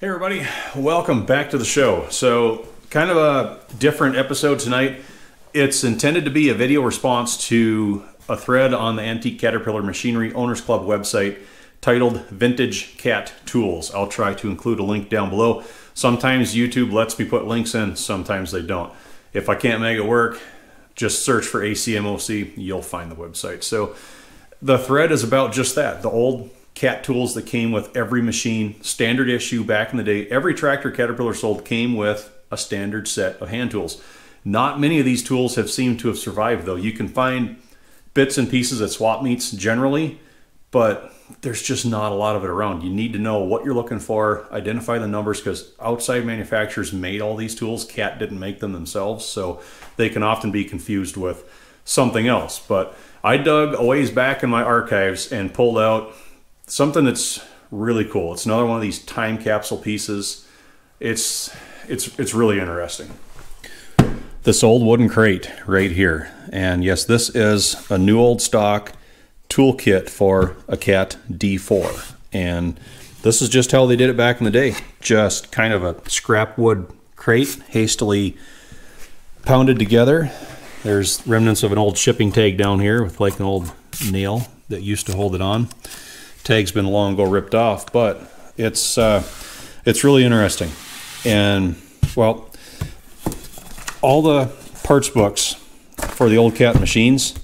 Hey everybody, welcome back to the show. So, kind of a different episode tonight. It's intended to be a video response to a thread on the Antique Caterpillar Machinery Owners Club website titled Vintage Cat Tools. I'll try to include a link down below. Sometimes YouTube lets me put links in, sometimes they don't. If I can't make it work, just search for ACMOC, you'll find the website. So, the thread is about just that the old cat tools that came with every machine, standard issue back in the day. Every tractor Caterpillar sold came with a standard set of hand tools. Not many of these tools have seemed to have survived, though. You can find bits and pieces at swap meets generally, but there's just not a lot of it around. You need to know what you're looking for, identify the numbers, because outside manufacturers made all these tools. Cat didn't make them themselves, so they can often be confused with something else. But I dug a ways back in my archives and pulled out something that's really cool. It's another one of these time capsule pieces. It's it's it's really interesting. This old wooden crate right here. And yes, this is a new old stock toolkit for a Cat D4. And this is just how they did it back in the day. Just kind of a scrap wood crate hastily pounded together. There's remnants of an old shipping tag down here with like an old nail that used to hold it on tag's been long ago ripped off, but it's uh, it's really interesting. And well, all the parts books for the old cat machines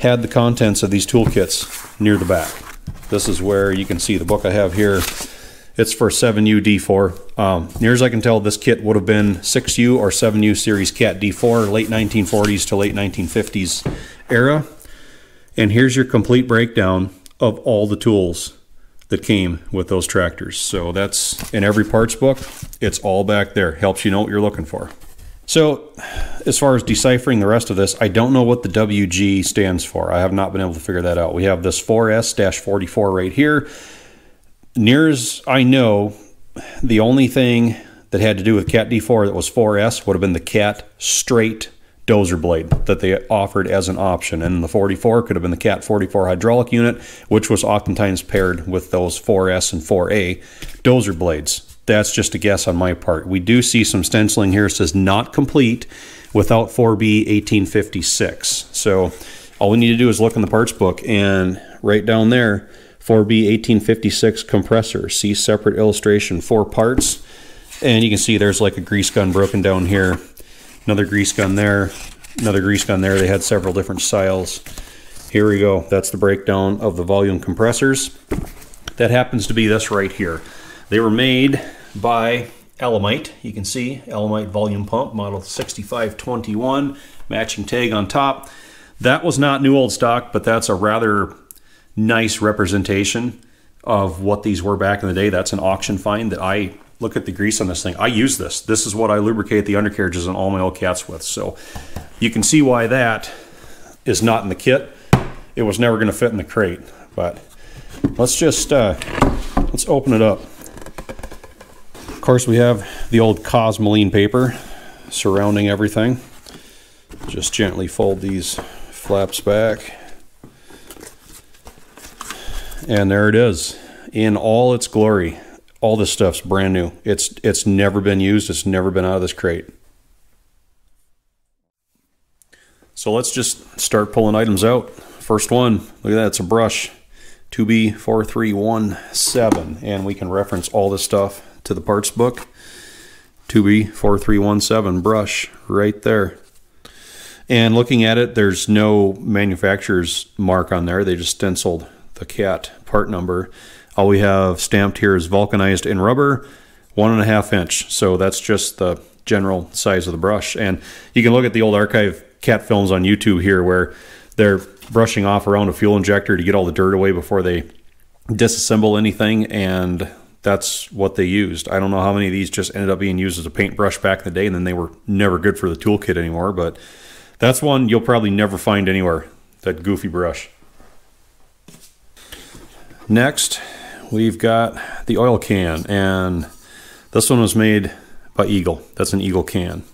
had the contents of these toolkits near the back. This is where you can see the book I have here. It's for 7U D4. Um, near as I can tell, this kit would have been 6U or 7U series Cat D4, late 1940s to late 1950s era. And here's your complete breakdown of all the tools that came with those tractors. So that's in every parts book. It's all back there. Helps you know what you're looking for. So as far as deciphering the rest of this, I don't know what the WG stands for. I have not been able to figure that out. We have this 4S-44 right here. Near as I know, the only thing that had to do with Cat D4 that was 4S would have been the Cat straight dozer blade that they offered as an option. And the 44 could have been the CAT 44 hydraulic unit, which was oftentimes paired with those 4S and 4A dozer blades. That's just a guess on my part. We do see some stenciling here. It says not complete without 4B 1856. So all we need to do is look in the parts book and right down there, 4B 1856 compressor. See separate illustration, four parts. And you can see there's like a grease gun broken down here another grease gun there, another grease gun there. They had several different styles. Here we go. That's the breakdown of the volume compressors. That happens to be this right here. They were made by Alemite. You can see Alemite volume pump, model 6521, matching tag on top. That was not new old stock, but that's a rather nice representation of what these were back in the day. That's an auction find that I look at the grease on this thing. I use this. This is what I lubricate the undercarriages on all my old cats with. So you can see why that is not in the kit. It was never going to fit in the crate. But let's just, uh, let's open it up. Of course, we have the old Cosmoline paper surrounding everything. Just gently fold these flaps back. And there it is in all its glory all this stuff's brand new. It's it's never been used. It's never been out of this crate. So let's just start pulling items out. First one, look at that, it's a brush. 2B4317 and we can reference all this stuff to the parts book. 2B4317 brush right there. And looking at it, there's no manufacturer's mark on there. They just stenciled the cat part number. All we have stamped here is vulcanized in rubber, one and a half inch. So that's just the general size of the brush. And you can look at the old archive cat films on YouTube here where they're brushing off around a fuel injector to get all the dirt away before they disassemble anything. And that's what they used. I don't know how many of these just ended up being used as a paintbrush back in the day and then they were never good for the toolkit anymore. But that's one you'll probably never find anywhere, that goofy brush. Next, we've got the oil can, and this one was made by Eagle. That's an Eagle can,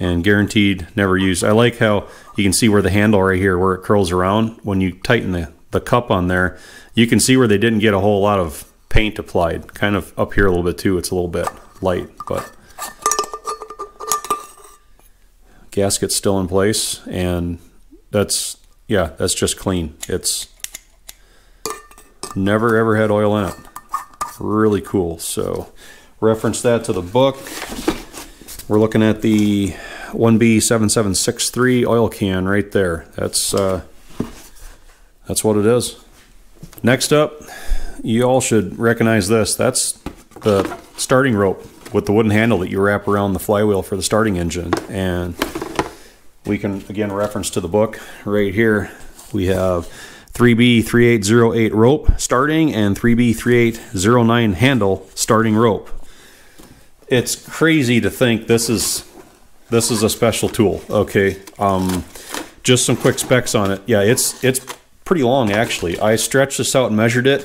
and guaranteed never used. I like how you can see where the handle right here, where it curls around. When you tighten the, the cup on there, you can see where they didn't get a whole lot of paint applied. Kind of up here a little bit too. It's a little bit light, but gasket's still in place and that's yeah that's just clean it's never ever had oil in it. Really cool. So reference that to the book. We're looking at the 1B7763 oil can right there. That's uh, that's what it is. Next up you all should recognize this. That's the starting rope with the wooden handle that you wrap around the flywheel for the starting engine. And we can again reference to the book right here. We have 3B3808 rope starting and 3B3809 handle starting rope. It's crazy to think this is this is a special tool. Okay, um, just some quick specs on it. Yeah, it's it's pretty long actually. I stretched this out and measured it.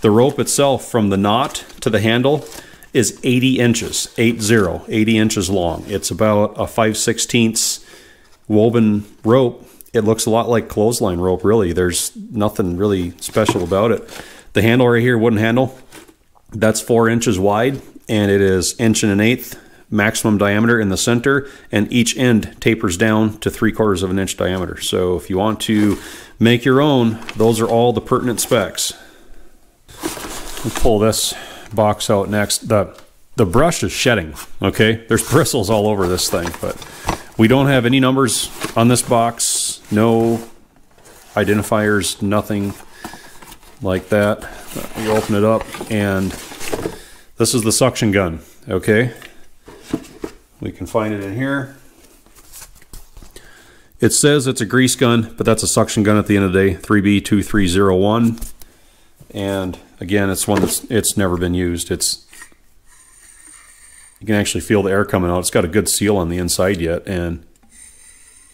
The rope itself from the knot to the handle is 80 inches, 80, 80 inches long. It's about a 5 16ths woven rope, it looks a lot like clothesline rope, really. There's nothing really special about it. The handle right here, wooden handle, that's four inches wide, and it is inch and an eighth maximum diameter in the center, and each end tapers down to three quarters of an inch diameter. So if you want to make your own, those are all the pertinent specs. We'll pull this box out next. The the brush is shedding, okay? There's bristles all over this thing, but we don't have any numbers on this box, no identifiers, nothing like that. You open it up and this is the suction gun, okay? We can find it in here. It says it's a grease gun, but that's a suction gun at the end of the day, 3B2301. And again, it's one that's it's never been used. It's you can actually feel the air coming out. It's got a good seal on the inside yet, and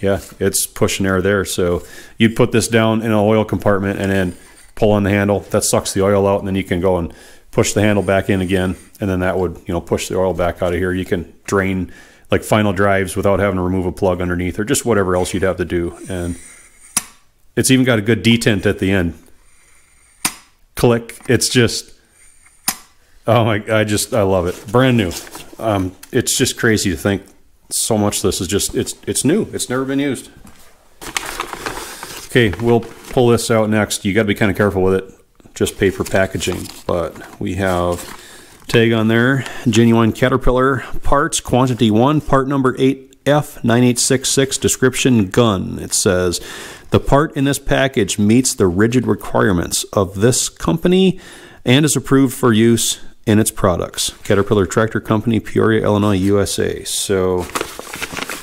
yeah, it's pushing air there. So you'd put this down in an oil compartment and then pull on the handle. That sucks the oil out, and then you can go and push the handle back in again, and then that would you know push the oil back out of here. You can drain like final drives without having to remove a plug underneath, or just whatever else you'd have to do. And it's even got a good detent at the end. Click. It's just oh my! I just I love it. Brand new um, it's just crazy to think so much this is just it's it's new. It's never been used. Okay we'll pull this out next. You got to be kind of careful with it just paper packaging but we have tag on there genuine caterpillar parts quantity 1 part number 8 F9866 description gun. It says the part in this package meets the rigid requirements of this company and is approved for use and its products. Caterpillar Tractor Company, Peoria, Illinois, USA. So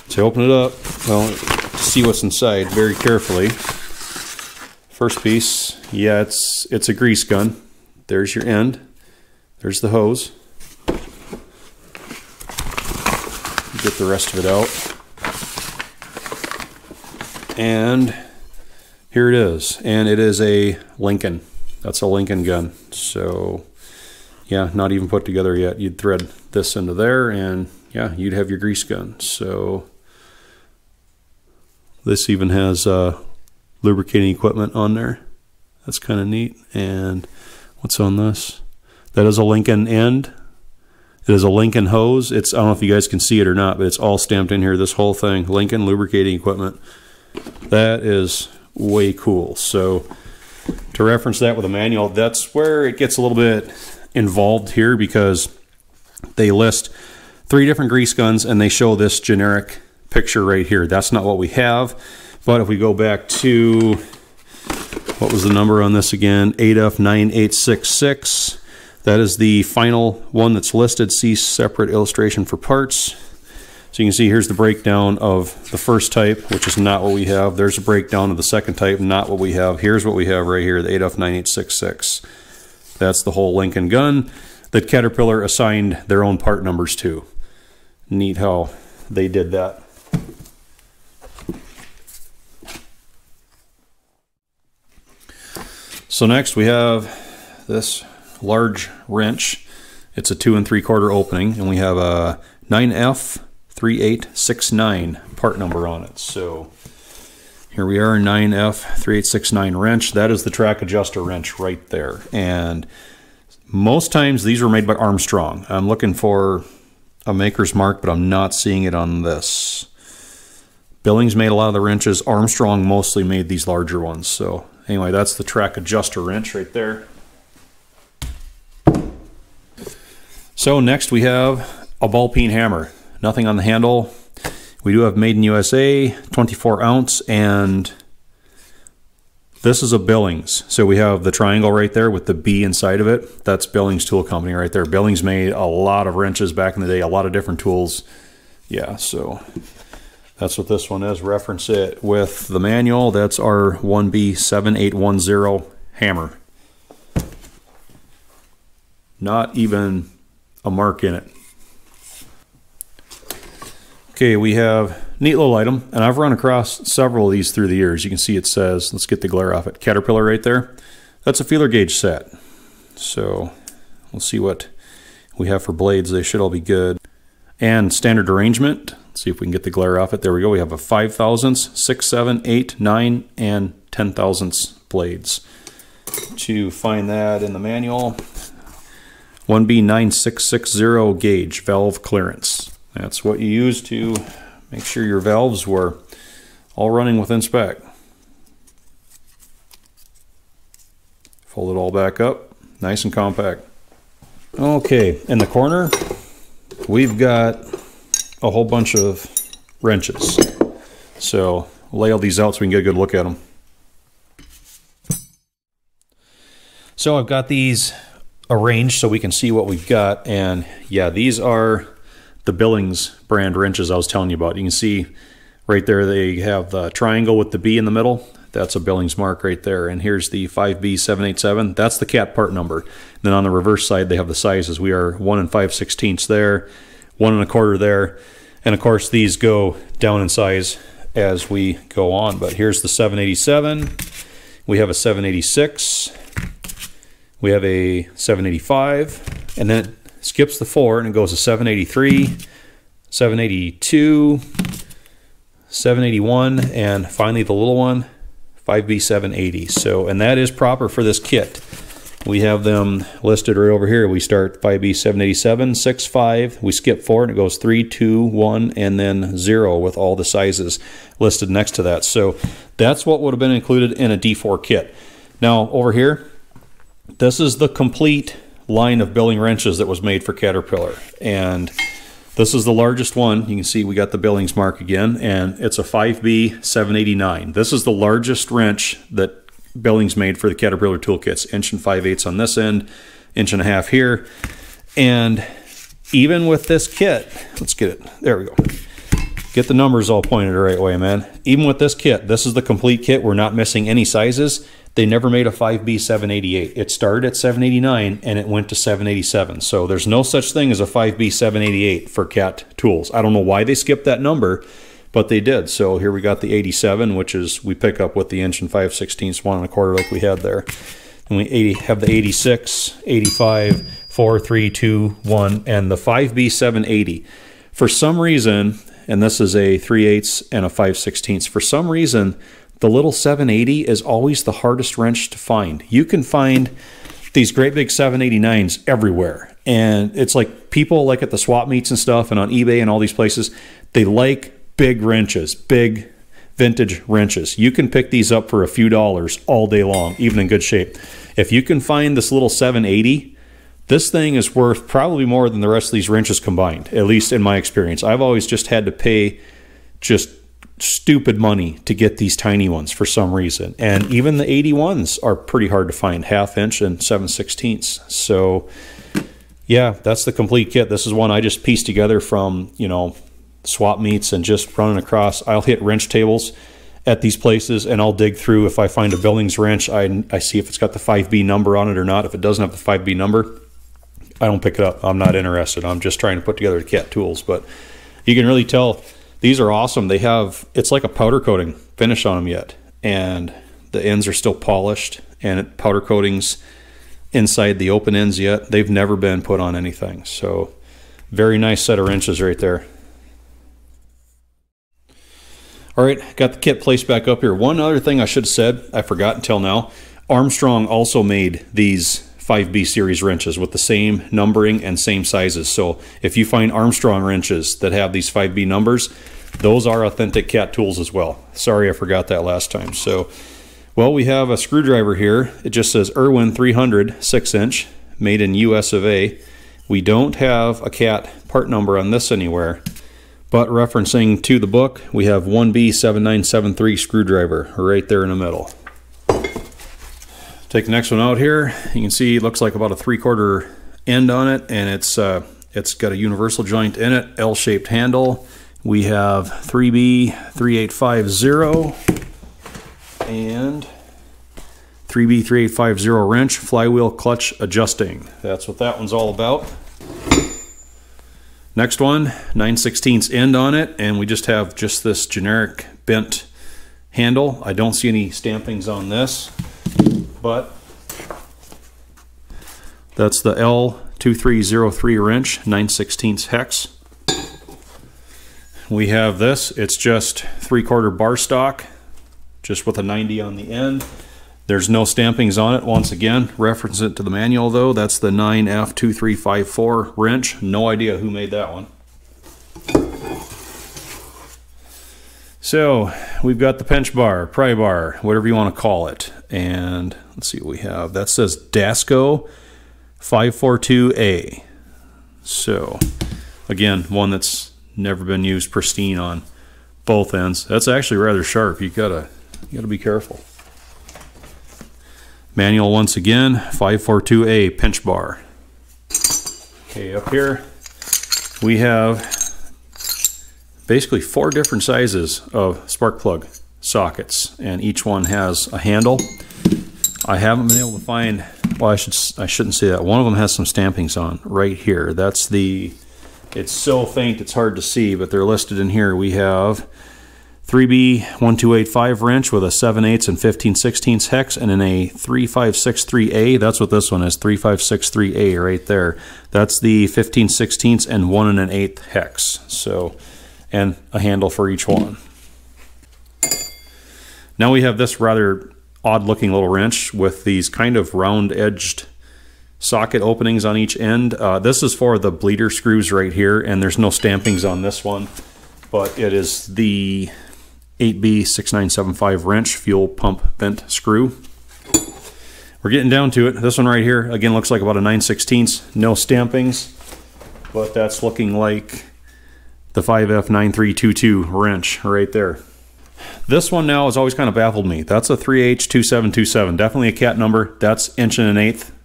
to open it up, well, see what's inside very carefully. First piece, yeah, it's it's a grease gun. There's your end. There's the hose. Get the rest of it out. And here it is. And it is a Lincoln. That's a Lincoln gun. So yeah, not even put together yet. You'd thread this into there and yeah, you'd have your grease gun. So this even has uh, lubricating equipment on there. That's kind of neat. And what's on this? That is a Lincoln end. It is a Lincoln hose. It's I don't know if you guys can see it or not, but it's all stamped in here. This whole thing, Lincoln lubricating equipment. That is way cool. So to reference that with a manual, that's where it gets a little bit involved here because they list three different grease guns and they show this generic picture right here. That's not what we have. But if we go back to, what was the number on this again? 8F9866. That is the final one that's listed. See separate illustration for parts. So you can see here's the breakdown of the first type, which is not what we have. There's a breakdown of the second type, not what we have. Here's what we have right here, the 8F9866. That's the whole Lincoln gun that Caterpillar assigned their own part numbers to. Neat how they did that. So next we have this large wrench. It's a two and three quarter opening and we have a 9F3869 part number on it. So here we are, 9F3869 wrench. That is the track adjuster wrench right there. And Most times these were made by Armstrong. I'm looking for a maker's mark, but I'm not seeing it on this. Billings made a lot of the wrenches. Armstrong mostly made these larger ones. So anyway, that's the track adjuster wrench right there. So next we have a ball peen hammer. Nothing on the handle. We do have made in USA, 24 ounce, and this is a Billings. So we have the triangle right there with the B inside of it. That's Billings Tool Company right there. Billings made a lot of wrenches back in the day, a lot of different tools. Yeah, so that's what this one is. Reference it with the manual. That's our 1B7810 hammer. Not even a mark in it. Okay, we have neat little item, and I've run across several of these through the years. You can see it says, let's get the glare off it, Caterpillar right there. That's a feeler gauge set. So we'll see what we have for blades. They should all be good. And standard arrangement. Let's see if we can get the glare off it. There we go. We have a 5 thousandths, 6, 7, 8, 9, and 10 thousandths blades. To find that in the manual, 1B9660 gauge valve clearance. That's what you use to make sure your valves were all running within spec. Fold it all back up, nice and compact. Okay, in the corner, we've got a whole bunch of wrenches. So lay all these out so we can get a good look at them. So I've got these arranged so we can see what we've got. And yeah, these are the Billings brand wrenches I was telling you about. You can see right there they have the triangle with the B in the middle. That's a Billings mark right there. And here's the 5B787. That's the cat part number. And then on the reverse side, they have the sizes. We are 1 and 5 sixteenths there, 1 and a quarter there. And of course, these go down in size as we go on. But here's the 787. We have a 786. We have a 785. And then skips the four and it goes to 783, 782, 781, and finally the little one, 5B780. So, and that is proper for this kit. We have them listed right over here. We start 5B787, 65, We skip 4 and it goes 3, 2, 1, and then 0 with all the sizes listed next to that. So that's what would have been included in a D4 kit. Now over here, this is the complete line of billing wrenches that was made for Caterpillar. And this is the largest one. You can see we got the Billings mark again, and it's a 5B 789. This is the largest wrench that Billings made for the Caterpillar toolkits. Inch and 5 eighths on this end, inch and a half here. And even with this kit, let's get it, there we go. Get the numbers all pointed the right way, man. Even with this kit, this is the complete kit. We're not missing any sizes. They never made a 5B 788. It started at 789 and it went to 787. So there's no such thing as a 5B 788 for CAT tools. I don't know why they skipped that number, but they did. So here we got the 87, which is we pick up with the inch and 5 16ths, one and a quarter like we had there. And we 80, have the 86, 85, 4, 3, 2, 1, and the 5B 780. For some reason, and this is a 3 eighths and a 5 16ths, for some reason, the little 780 is always the hardest wrench to find. You can find these great big 789s everywhere. And it's like people like at the swap meets and stuff and on eBay and all these places, they like big wrenches, big vintage wrenches. You can pick these up for a few dollars all day long, even in good shape. If you can find this little 780, this thing is worth probably more than the rest of these wrenches combined, at least in my experience. I've always just had to pay just stupid money to get these tiny ones for some reason. And even the 81s are pretty hard to find, half inch and 7 sixteenths. So yeah, that's the complete kit. This is one I just pieced together from, you know, swap meets and just running across. I'll hit wrench tables at these places and I'll dig through if I find a Billings wrench. I, I see if it's got the 5B number on it or not. If it doesn't have the 5B number, I don't pick it up. I'm not interested. I'm just trying to put together the cat tools. But you can really tell these are awesome. They have it's like a powder coating finish on them yet, and the ends are still polished, and powder coatings inside the open ends yet. They've never been put on anything. So very nice set of wrenches right there. All right, got the kit placed back up here. One other thing I should have said, I forgot until now. Armstrong also made these 5B series wrenches with the same numbering and same sizes. So if you find Armstrong wrenches that have these 5B numbers, those are authentic cat tools as well. Sorry I forgot that last time. So, well, we have a screwdriver here. It just says Irwin 300 6 inch, made in US of A. We don't have a cat part number on this anywhere. But referencing to the book, we have 1B7973 screwdriver right there in the middle. Take the next one out here. You can see it looks like about a three quarter end on it and it's uh, it's got a universal joint in it, L-shaped handle. We have 3B3850 and 3B3850 wrench, flywheel clutch adjusting. That's what that one's all about. Next one, 9 16 end on it, and we just have just this generic bent handle. I don't see any stampings on this, but that's the L2303 wrench, 9 16 hex. We have this, it's just three quarter bar stock, just with a 90 on the end. There's no stampings on it. Once again, reference it to the manual though. That's the 9F2354 wrench. No idea who made that one. So we've got the pinch bar, pry bar, whatever you want to call it. And let's see what we have. That says Dasco 542A. So again, one that's never been used pristine on both ends. That's actually rather sharp. You gotta you gotta be careful. Manual once again, 542A pinch bar. Okay, up here we have basically four different sizes of spark plug sockets and each one has a handle. I haven't been able to find, well I, should, I shouldn't say that, one of them has some stampings on right here. That's the, it's so faint it's hard to see, but they're listed in here. We have 3B1285 wrench with a 7 8 and 15 16 hex and in a 3563A. That's what this one is, 3563A right there. That's the 15 16 and 1 and an 8 hex. So, and a handle for each one. Now we have this rather odd looking little wrench with these kind of round edged socket openings on each end. Uh, this is for the bleeder screws right here and there's no stampings on this one, but it is the 8B6975 wrench fuel pump vent screw. We're getting down to it. This one right here, again, looks like about a 9 16 no stampings, but that's looking like the 5F9322 wrench right there. This one now has always kind of baffled me. That's a 3H2727, definitely a cat number. That's inch and an eighth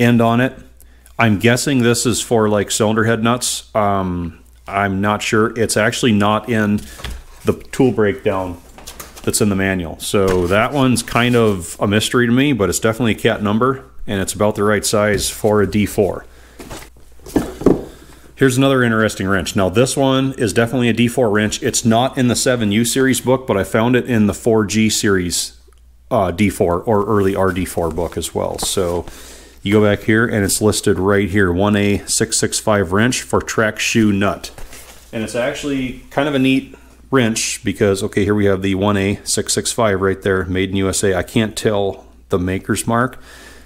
end on it. I'm guessing this is for like cylinder head nuts. Um, I'm not sure. It's actually not in the tool breakdown that's in the manual. So that one's kind of a mystery to me, but it's definitely a cat number and it's about the right size for a D4. Here's another interesting wrench. Now this one is definitely a D4 wrench. It's not in the 7U series book, but I found it in the 4G series uh, D4 or early RD4 book as well. So you go back here and it's listed right here, 1A665 wrench for track shoe nut. And it's actually kind of a neat wrench because, okay, here we have the 1A665 right there, made in USA. I can't tell the maker's mark.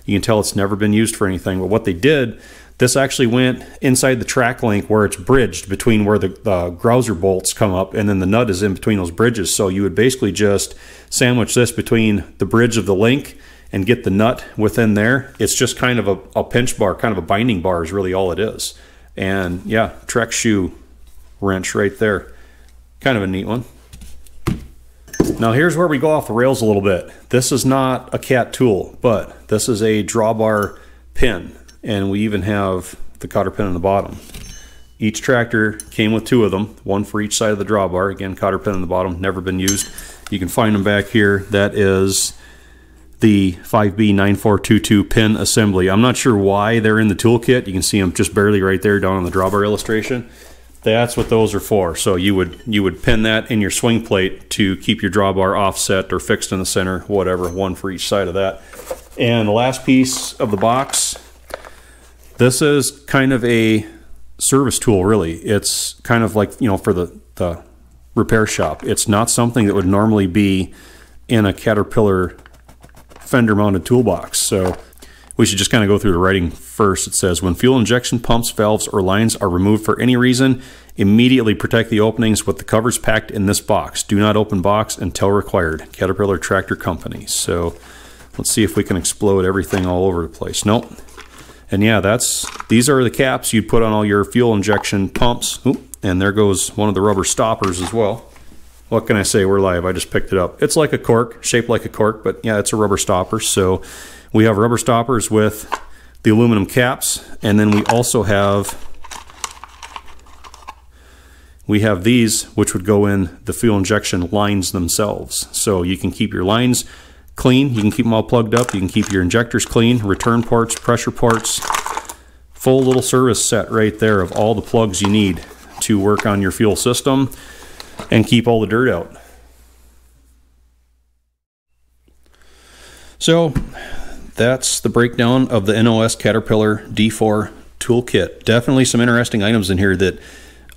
You can tell it's never been used for anything, but what they did, this actually went inside the track link where it's bridged between where the, the grouser bolts come up and then the nut is in between those bridges. So you would basically just sandwich this between the bridge of the link and get the nut within there. It's just kind of a, a pinch bar, kind of a binding bar is really all it is. And yeah, Track shoe wrench right there. Kind of a neat one. Now here's where we go off the rails a little bit. This is not a cat tool, but this is a drawbar pin. And we even have the cotter pin on the bottom. Each tractor came with two of them, one for each side of the drawbar. Again, cotter pin on the bottom, never been used. You can find them back here. That is the 5B9422 pin assembly. I'm not sure why they're in the toolkit. You can see them just barely right there down on the drawbar illustration. That's what those are for. So you would you would pin that in your swing plate to keep your drawbar offset or fixed in the center, whatever, one for each side of that. And the last piece of the box, this is kind of a service tool, really. It's kind of like, you know, for the, the repair shop. It's not something that would normally be in a Caterpillar fender mounted toolbox. So we should just kind of go through the writing first. It says when fuel injection pumps, valves, or lines are removed for any reason, immediately protect the openings with the covers packed in this box. Do not open box until required. Caterpillar Tractor Company. So let's see if we can explode everything all over the place. Nope. And yeah, that's these are the caps you'd put on all your fuel injection pumps. Oop, and there goes one of the rubber stoppers as well. What can I say? We're live. I just picked it up. It's like a cork, shaped like a cork, but yeah, it's a rubber stopper. So we have rubber stoppers with the aluminum caps, and then we also have we have these which would go in the fuel injection lines themselves. So you can keep your lines clean, you can keep them all plugged up, you can keep your injectors clean, return ports, pressure ports, full little service set right there of all the plugs you need to work on your fuel system and keep all the dirt out. So that's the breakdown of the NOS Caterpillar D4 toolkit. Definitely some interesting items in here that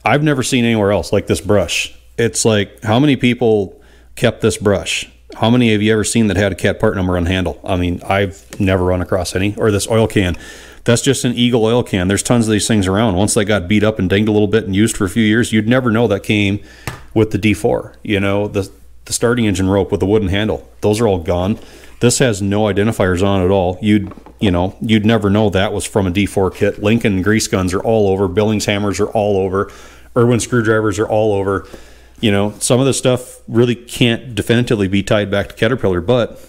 I've never seen anywhere else, like this brush. It's like, how many people kept this brush? How many have you ever seen that had a cat part number on handle? I mean, I've never run across any. Or this oil can. That's just an Eagle oil can. There's tons of these things around. Once they got beat up and dinged a little bit and used for a few years, you'd never know that came with the D4. You know, the, the starting engine rope with the wooden handle. Those are all gone. This has no identifiers on at all. You'd you know you'd never know that was from a D4 kit. Lincoln grease guns are all over. Billings hammers are all over. Irwin screwdrivers are all over. You know some of the stuff really can't definitively be tied back to Caterpillar, but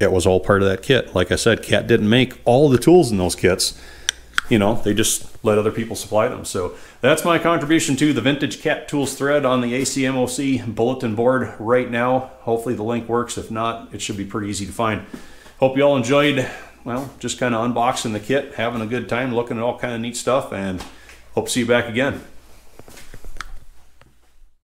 it was all part of that kit. Like I said, Cat didn't make all the tools in those kits you know, they just let other people supply them. So that's my contribution to the Vintage Cat Tools thread on the ACMOC bulletin board right now. Hopefully the link works. If not, it should be pretty easy to find. Hope you all enjoyed, well, just kind of unboxing the kit, having a good time, looking at all kind of neat stuff, and hope to see you back again.